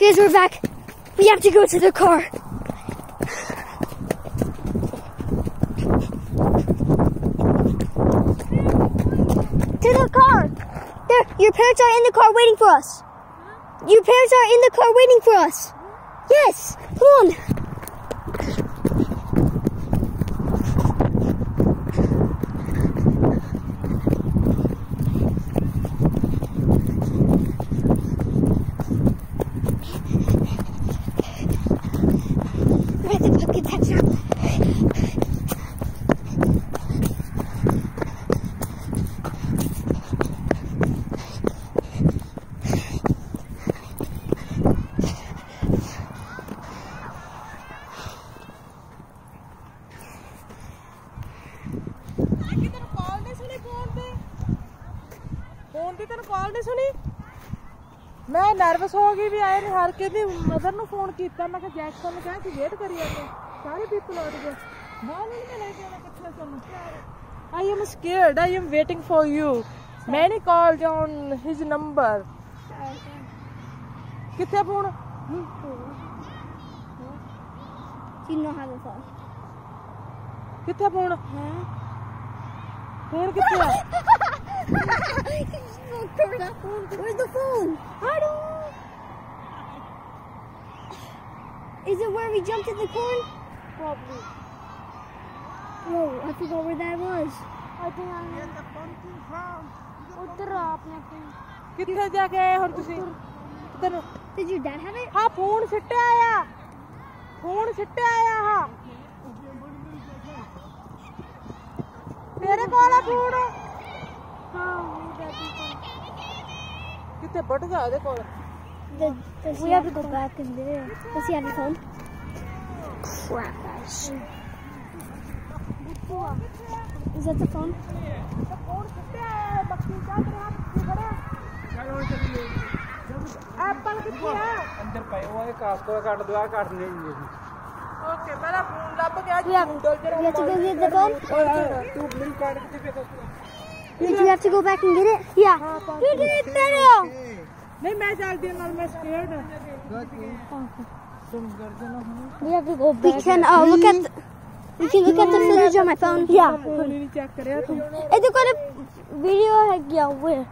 Guys, we're back. We have to go to the car. To the car. There, your parents are in the car waiting for us. Your parents are in the car waiting for us. Yes, come on. ਤੈਨੂੰ ਕਾਲ ਨਹੀਂ ਸੁਣੀ ਮੈਂ nervous ਹੋ ਗਈ ਵੀ ਆਏ ਨੇ ਹਰ ਕੇ ਦੀ mother ਨੂੰ phone ਕੀਤਾ ਮੈਂ ਕਿਹਾ ਜੈਕਸਨ ਨੂੰ ਕਹਿੰਦੀ ਵੇਟ ਕਰੀ ਜਾਂਦੇ ਸਾਰੇ ਪੀਪਲ ਆਉਟ ਗਏ ਮੈਂ ਨਹੀਂ ਮੈਂ ਲੈ ਕੇ ਆਣਾ ਕਿੱਥੇ ਸਾਨੂੰ I am scared. I am waiting for you. Many called on his number. किथे फ़ोन तीनों हाथ फ़ोन किथे फ़ोन फ़ोन किथे Covered up. Where's the phone? Is it where we jumped in the corn? Probably. Whoa, I forgot where that was. I think I'm in the pumpkin farm. Where did अपने go? Did your dad have it? हाँ phone सिट्टे आया phone सिट्टे आया हाँ मेरे को कितने buttons are there? The, the, we have to go back in there. Does he have a phone? Crap, guys. Is that the phone? Apple कितनी है? अंदर पाए हुआ है कास्को का काट दो काट नहीं मिलेगी। ओके मेरा फ़ोन लग गया। तू बिल काट के देखो। Did you have to go back and get it? Yeah. You did it, Mario. नहीं मैं डाल scared. We have to go back. We can uh, look at. We can look at the footage on my phone. Yeah. It's eh, got a video. Yeah, where?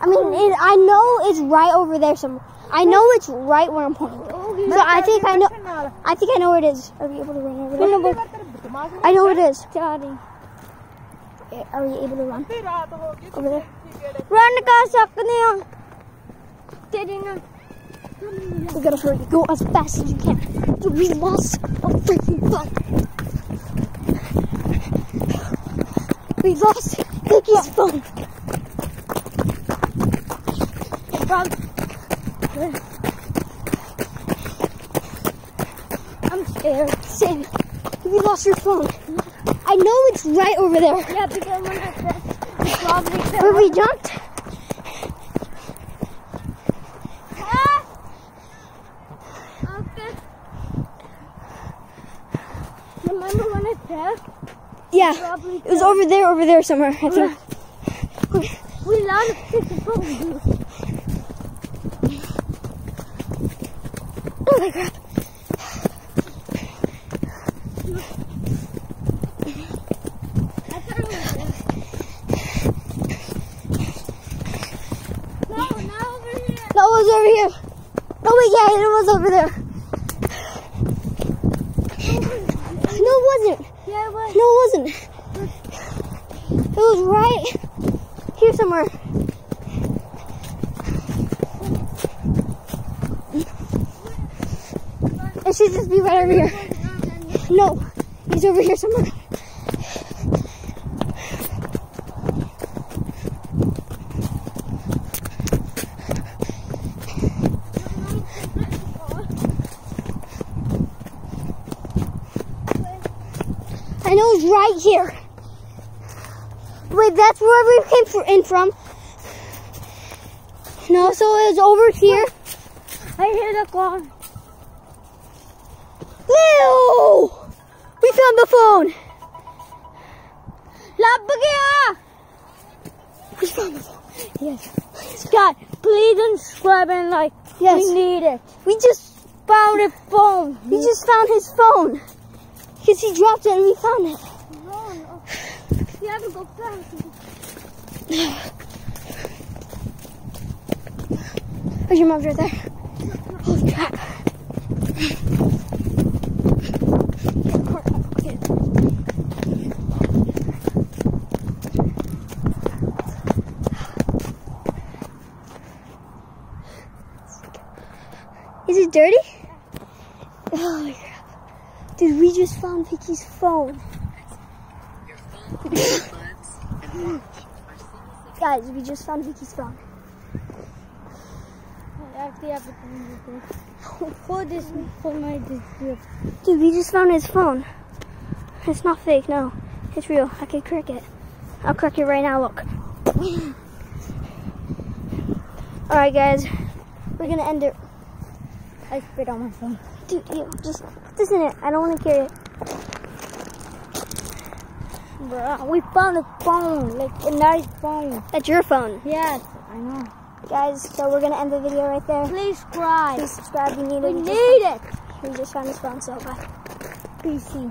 I mean, it, I know it's right over there somewhere. I know it's right where I'm pointing. So I think I know. I think I know where it is. Are you able to run over there? I know where it is are you able to run? Over there. Run, guys, up in. We gotta hurry. Go as fast as you can. We lost our freaking phone. We lost Vicky's phone. I'm scared. Sam, we lost your phone. Know it's right over there. Yeah, because when I said it's probably where we jumped. Ah! Okay. Remember when I said? Yeah, it was over there, over there somewhere. I think. We learned to pick the phone. Oh my god. No, not over here. No, it was over here. No, wait, yeah, it was over there. No, it wasn't. Yeah, it was. No, it wasn't. It was right here somewhere. It should just be right over here. No, he's over here somewhere. I know it's right here. Wait, that's where we came in from. No, so it was over here. I hear the call. Leo! We found the phone. Lab! We found the phone. Yes. God, please subscribe and like. Yes. We need it. We just Found a phone. we just found his phone. Cause he dropped it and we found it. No, no. We have to go fast. Where's your mom's right there? Holy crap. Is it dirty? Oh my crap. Dude, we just found Vicky's phone. Guys, we just found Vicky's phone. Actually, I have to for this for my this Dude, we just found his phone. It's not fake, no. It's real. I can crack it. I'll crack it right now, look. Alright guys, we're gonna end it. I spit on my phone. Dude, you just this in it. I don't wanna carry it. Bruh, we found a phone, like a nice phone. That's your phone. Yes, I know. Guys, so we're gonna end the video right there. Please subscribe. Please subscribe. We need We it. need it. We just found his phone, so bye. PC.